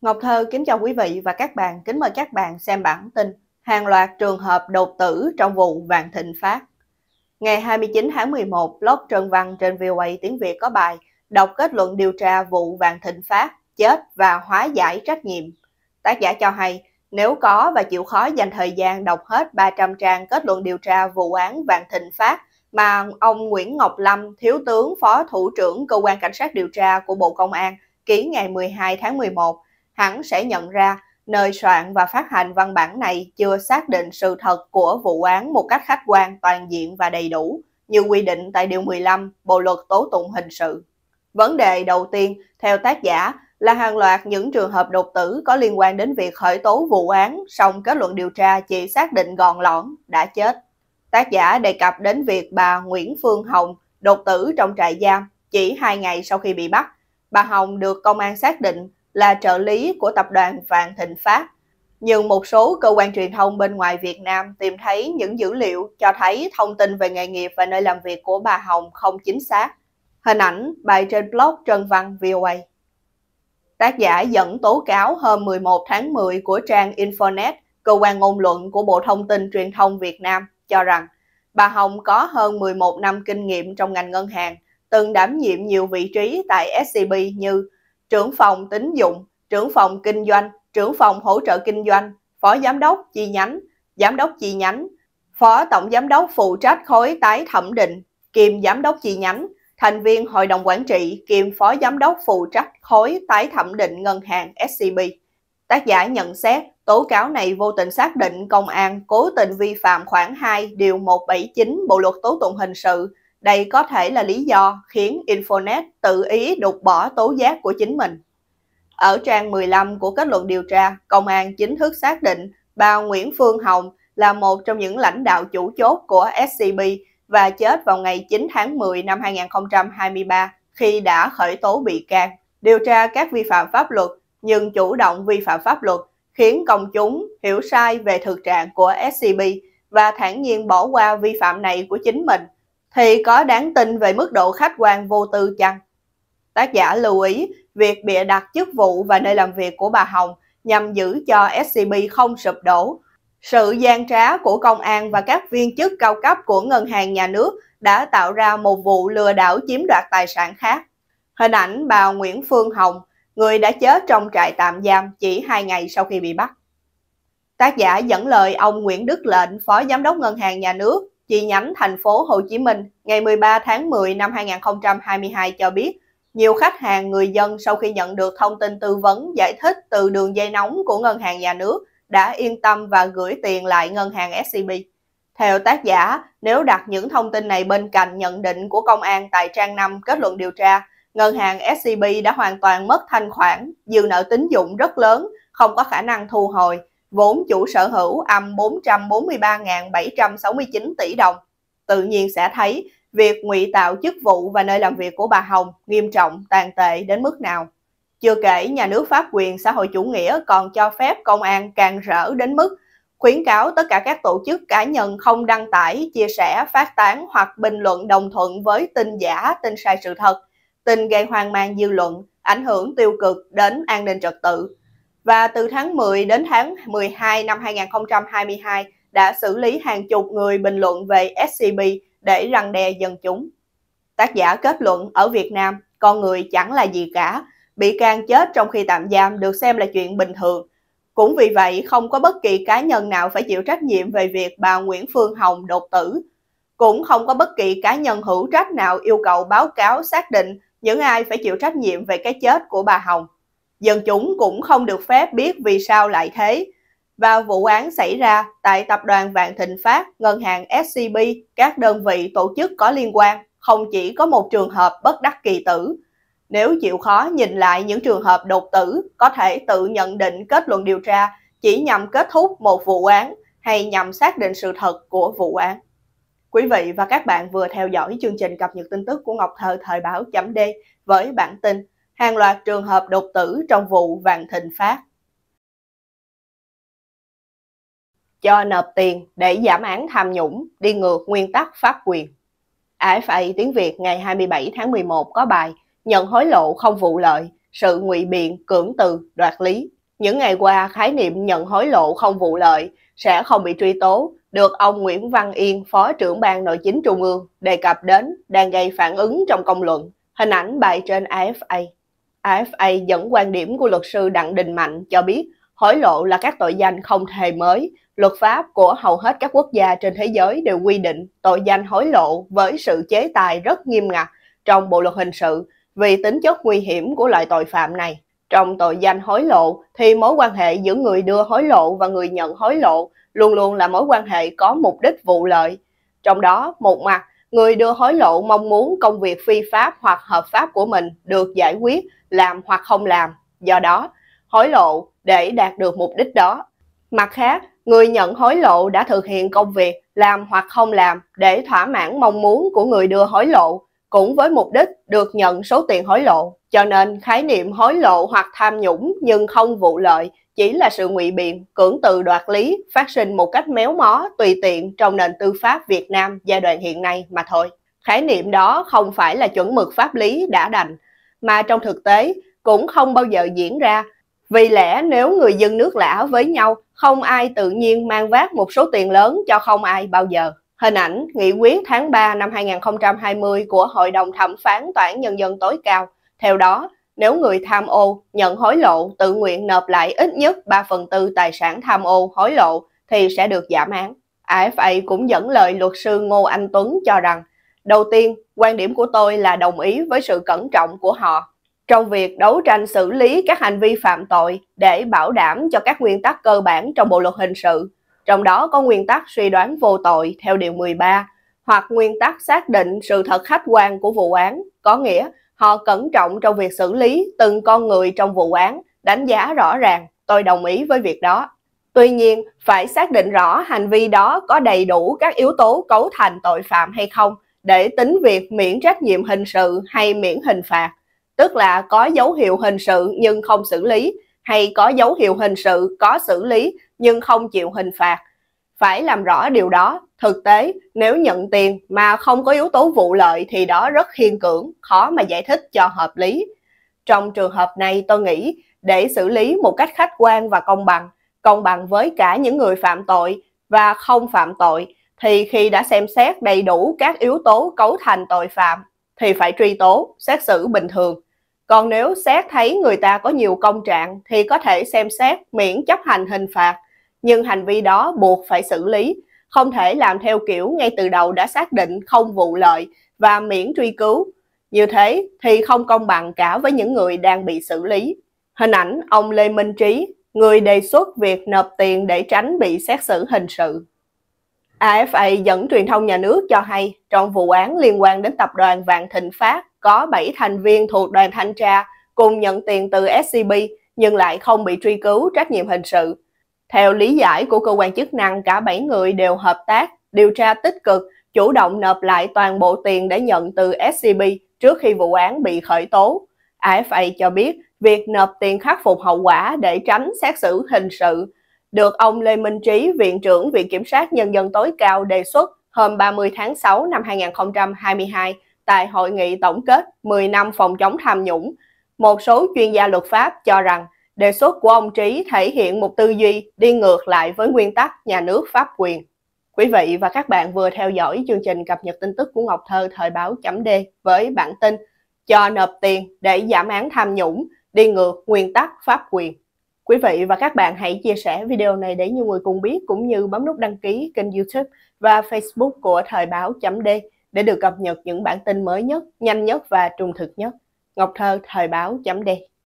Ngọc Thơ kính chào quý vị và các bạn, kính mời các bạn xem bản tin Hàng loạt trường hợp đột tử trong vụ Vạn Thịnh Phát. Ngày 29 tháng 11, blog Trần Văn trên VOA tiếng Việt có bài đọc kết luận điều tra vụ Vạn Thịnh Phát, chết và hóa giải trách nhiệm. Tác giả cho hay, nếu có và chịu khó dành thời gian đọc hết 300 trang kết luận điều tra vụ án Vạn Thịnh Phát mà ông Nguyễn Ngọc Lâm, Thiếu tướng Phó Thủ trưởng Cơ quan Cảnh sát điều tra của Bộ Công an, ký ngày 12 tháng 11, hẳn sẽ nhận ra nơi soạn và phát hành văn bản này chưa xác định sự thật của vụ án một cách khách quan, toàn diện và đầy đủ, như quy định tại Điều 15 Bộ Luật Tố Tụng Hình sự. Vấn đề đầu tiên, theo tác giả, là hàng loạt những trường hợp đột tử có liên quan đến việc khởi tố vụ án, song kết luận điều tra chỉ xác định gọn lõn, đã chết. Tác giả đề cập đến việc bà Nguyễn Phương Hồng đột tử trong trại giam chỉ hai ngày sau khi bị bắt. Bà Hồng được công an xác định là trợ lý của tập đoàn Vạn Thịnh Phát. Nhưng một số cơ quan truyền thông bên ngoài Việt Nam tìm thấy những dữ liệu cho thấy thông tin về nghề nghiệp và nơi làm việc của bà Hồng không chính xác. Hình ảnh bài trên blog Trân Văn VOA. Tác giả dẫn tố cáo hôm 11 tháng 10 của trang Infonet, cơ quan ngôn luận của Bộ Thông tin Truyền thông Việt Nam, cho rằng bà Hồng có hơn 11 năm kinh nghiệm trong ngành ngân hàng, từng đảm nhiệm nhiều vị trí tại SCB như trưởng phòng tín dụng, trưởng phòng kinh doanh, trưởng phòng hỗ trợ kinh doanh, phó giám đốc chi nhánh, giám đốc chi nhánh, phó tổng giám đốc phụ trách khối tái thẩm định, kiêm giám đốc chi nhánh, thành viên hội đồng quản trị kiêm phó giám đốc phụ trách khối tái thẩm định ngân hàng SCB. Tác giả nhận xét tố cáo này vô tình xác định công an cố tình vi phạm khoản 2 điều 179 Bộ luật tố tụng hình sự đây có thể là lý do khiến Infonet tự ý đục bỏ tố giác của chính mình. Ở trang 15 của kết luận điều tra, công an chính thức xác định bà Nguyễn Phương Hồng là một trong những lãnh đạo chủ chốt của SCB và chết vào ngày 9 tháng 10 năm 2023 khi đã khởi tố bị can, điều tra các vi phạm pháp luật nhưng chủ động vi phạm pháp luật khiến công chúng hiểu sai về thực trạng của SCB và thản nhiên bỏ qua vi phạm này của chính mình thì có đáng tin về mức độ khách quan vô tư chăng? Tác giả lưu ý việc bịa đặt chức vụ và nơi làm việc của bà Hồng nhằm giữ cho SCB không sụp đổ. Sự gian trá của công an và các viên chức cao cấp của ngân hàng nhà nước đã tạo ra một vụ lừa đảo chiếm đoạt tài sản khác. Hình ảnh bà Nguyễn Phương Hồng, người đã chết trong trại tạm giam chỉ hai ngày sau khi bị bắt. Tác giả dẫn lời ông Nguyễn Đức Lệnh, Phó Giám đốc Ngân hàng Nhà nước, chi nhánh thành phố Hồ Chí Minh ngày 13 tháng 10 năm 2022 cho biết, nhiều khách hàng người dân sau khi nhận được thông tin tư vấn giải thích từ đường dây nóng của ngân hàng nhà nước đã yên tâm và gửi tiền lại ngân hàng SCB. Theo tác giả, nếu đặt những thông tin này bên cạnh nhận định của công an tại trang 5 kết luận điều tra, ngân hàng SCB đã hoàn toàn mất thanh khoản, dư nợ tín dụng rất lớn, không có khả năng thu hồi vốn chủ sở hữu âm 443.769 tỷ đồng. Tự nhiên sẽ thấy việc ngụy tạo chức vụ và nơi làm việc của bà Hồng nghiêm trọng, tàn tệ đến mức nào. Chưa kể nhà nước pháp quyền xã hội chủ nghĩa còn cho phép công an càng rỡ đến mức khuyến cáo tất cả các tổ chức cá nhân không đăng tải, chia sẻ, phát tán hoặc bình luận đồng thuận với tin giả, tin sai sự thật, tin gây hoang mang dư luận, ảnh hưởng tiêu cực đến an ninh trật tự, và từ tháng 10 đến tháng 12 năm 2022 đã xử lý hàng chục người bình luận về SCB để răng đe dân chúng. Tác giả kết luận ở Việt Nam, con người chẳng là gì cả, bị can chết trong khi tạm giam được xem là chuyện bình thường. Cũng vì vậy, không có bất kỳ cá nhân nào phải chịu trách nhiệm về việc bà Nguyễn Phương Hồng đột tử. Cũng không có bất kỳ cá nhân hữu trách nào yêu cầu báo cáo xác định những ai phải chịu trách nhiệm về cái chết của bà Hồng dân chúng cũng không được phép biết vì sao lại thế. Và vụ án xảy ra tại tập đoàn Vạn Thịnh Phát, ngân hàng SCB, các đơn vị tổ chức có liên quan, không chỉ có một trường hợp bất đắc kỳ tử. Nếu chịu khó nhìn lại những trường hợp đột tử, có thể tự nhận định kết luận điều tra chỉ nhằm kết thúc một vụ án hay nhằm xác định sự thật của vụ án. Quý vị và các bạn vừa theo dõi chương trình cập nhật tin tức của Ngọc Thơ Thời báo chấm D với bản tin hàng loạt trường hợp đột tử trong vụ Vạn Thịnh Phát. Cho nộp tiền để giảm án tham nhũng, đi ngược nguyên tắc pháp quyền. AFA tiếng Việt ngày 27 tháng 11 có bài Nhận hối lộ không vụ lợi, sự ngụy biện, cưỡng từ, đoạt lý. Những ngày qua, khái niệm nhận hối lộ không vụ lợi sẽ không bị truy tố, được ông Nguyễn Văn Yên, Phó trưởng ban Nội chính Trung ương, đề cập đến đang gây phản ứng trong công luận. Hình ảnh bài trên AFA. AFA dẫn quan điểm của luật sư Đặng Đình Mạnh cho biết hối lộ là các tội danh không hề mới. Luật pháp của hầu hết các quốc gia trên thế giới đều quy định tội danh hối lộ với sự chế tài rất nghiêm ngặt trong Bộ luật hình sự vì tính chất nguy hiểm của loại tội phạm này. Trong tội danh hối lộ thì mối quan hệ giữa người đưa hối lộ và người nhận hối lộ luôn luôn là mối quan hệ có mục đích vụ lợi. Trong đó, một mặt, người đưa hối lộ mong muốn công việc phi pháp hoặc hợp pháp của mình được giải quyết, làm hoặc không làm. Do đó, hối lộ để đạt được mục đích đó. Mặt khác, người nhận hối lộ đã thực hiện công việc làm hoặc không làm để thỏa mãn mong muốn của người đưa hối lộ, cũng với mục đích được nhận số tiền hối lộ. Cho nên khái niệm hối lộ hoặc tham nhũng nhưng không vụ lợi chỉ là sự ngụy biện, cưỡng từ đoạt lý phát sinh một cách méo mó, tùy tiện trong nền tư pháp Việt Nam giai đoạn hiện nay mà thôi. Khái niệm đó không phải là chuẩn mực pháp lý đã đành, mà trong thực tế cũng không bao giờ diễn ra. Vì lẽ nếu người dân nước lã với nhau, không ai tự nhiên mang vác một số tiền lớn cho không ai bao giờ. Hình ảnh nghị quyết tháng 3 năm 2020 của Hội đồng Thẩm phán Tòa án Nhân dân tối cao. Theo đó, nếu người tham ô, nhận hối lộ, tự nguyện nộp lại ít nhất 3 phần tư tài sản tham ô, hối lộ thì sẽ được giảm án. AFA cũng dẫn lời luật sư Ngô Anh Tuấn cho rằng, đầu tiên, quan điểm của tôi là đồng ý với sự cẩn trọng của họ trong việc đấu tranh xử lý các hành vi phạm tội để bảo đảm cho các nguyên tắc cơ bản trong Bộ luật hình sự, trong đó có nguyên tắc suy đoán vô tội theo điều 13 hoặc nguyên tắc xác định sự thật khách quan của vụ án, có nghĩa Họ cẩn trọng trong việc xử lý từng con người trong vụ án, đánh giá rõ ràng, tôi đồng ý với việc đó. Tuy nhiên, phải xác định rõ hành vi đó có đầy đủ các yếu tố cấu thành tội phạm hay không để tính việc miễn trách nhiệm hình sự hay miễn hình phạt, tức là có dấu hiệu hình sự nhưng không xử lý hay có dấu hiệu hình sự có xử lý nhưng không chịu hình phạt. Phải làm rõ điều đó Thực tế, nếu nhận tiền mà không có yếu tố vụ lợi thì đó rất khiên cưỡng, khó mà giải thích cho hợp lý. Trong trường hợp này tôi nghĩ để xử lý một cách khách quan và công bằng, công bằng với cả những người phạm tội và không phạm tội, thì khi đã xem xét đầy đủ các yếu tố cấu thành tội phạm thì phải truy tố, xét xử bình thường. Còn nếu xét thấy người ta có nhiều công trạng thì có thể xem xét miễn chấp hành hình phạt, nhưng hành vi đó buộc phải xử lý không thể làm theo kiểu ngay từ đầu đã xác định không vụ lợi và miễn truy cứu. Như thế thì không công bằng cả với những người đang bị xử lý. Hình ảnh ông Lê Minh Trí, người đề xuất việc nộp tiền để tránh bị xét xử hình sự. AFA dẫn truyền thông nhà nước cho hay trong vụ án liên quan đến tập đoàn Vạn Thịnh Phát có 7 thành viên thuộc đoàn thanh tra cùng nhận tiền từ SCB nhưng lại không bị truy cứu trách nhiệm hình sự. Theo lý giải của cơ quan chức năng, cả 7 người đều hợp tác, điều tra tích cực, chủ động nộp lại toàn bộ tiền để nhận từ SCB trước khi vụ án bị khởi tố. AFA cho biết việc nộp tiền khắc phục hậu quả để tránh xét xử hình sự được ông Lê Minh Trí, Viện trưởng Viện Kiểm sát Nhân dân tối cao đề xuất hôm 30 tháng 6 năm 2022 tại Hội nghị tổng kết 10 năm phòng chống tham nhũng. Một số chuyên gia luật pháp cho rằng Đề xuất của ông Trí thể hiện một tư duy đi ngược lại với nguyên tắc nhà nước pháp quyền. Quý vị và các bạn vừa theo dõi chương trình cập nhật tin tức của Ngọc Thơ thời báo chấm D với bản tin cho nộp tiền để giảm án tham nhũng, đi ngược nguyên tắc pháp quyền. Quý vị và các bạn hãy chia sẻ video này để nhiều người cùng biết cũng như bấm nút đăng ký kênh YouTube và Facebook của thời báo chấm D để được cập nhật những bản tin mới nhất, nhanh nhất và trung thực nhất. Ngọc Thơ thời báo chấm D